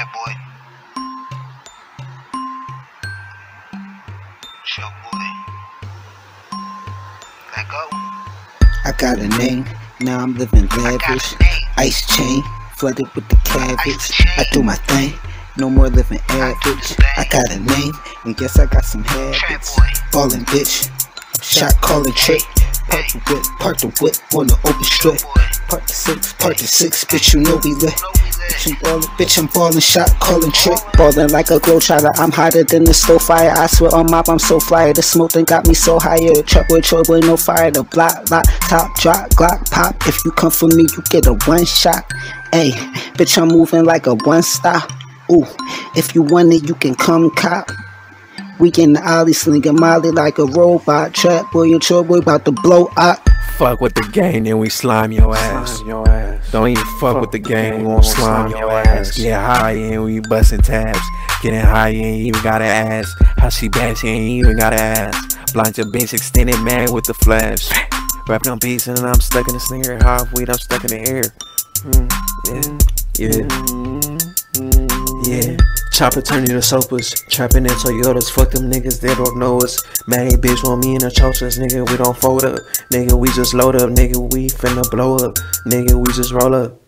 Trap boy. Show boy. Let go. I got a name, now I'm living lavish. Ice chain, flooded with the cabbage. I do my thing, no more living average. I got a name, and guess I got some habits. Ballin' bitch, shot calling trick. Park the whip, park the whip on the open strip. Park the six, park the six, bitch, you know we lit. Bitch, I'm ballin', bitch, I'm ballin', shot calling trick. Ballin' like a Globetrotter, I'm hotter than the stove fire. I swear on mop, I'm so flyer. The smoke done got me so higher. Truck with Troy boy, no fire. The block, lock, top, drop, glock, pop. If you come for me, you get a one shot. Hey, bitch, I'm moving like a one stop. Ooh, if you want it, you can come cop. We in the alley slinging Molly like a robot. Trap boy and Troy boy about to blow up. Fuck with the gang, then we slime your ass. Don't even fuck with the gang, we won't slime your ass. Get high and we bustin' tabs. Getting high, you ain't even gotta ask. How she bad, she ain't even gotta ask. Blind your bench extended man with the flash. Rapping on beats and I'm stuck in the snare. Half weed, I'm stuck in the air. Mm, yeah, yeah. Yeah. Chopper turning to sopers, trapping in Toyotas. Fuck them niggas, they don't know us. Mad bitch want me in the chochas, nigga. We don't fold up, nigga. We just load up, nigga. We finna blow up, nigga. We just roll up.